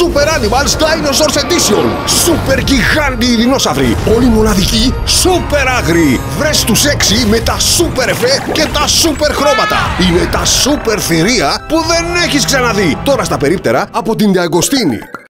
Super Animals Dinosaurs Edition. Super γιγάντιοι δεινόσαυροι. Όλοι μοναδικοί, super άγριοι. Βρες τους έξι με τα super εφέ και τα super χρώματα. Είναι τα super θηρία που δεν έχεις ξαναδεί. Τώρα στα περίπτερα από την Διαγκοστίνη.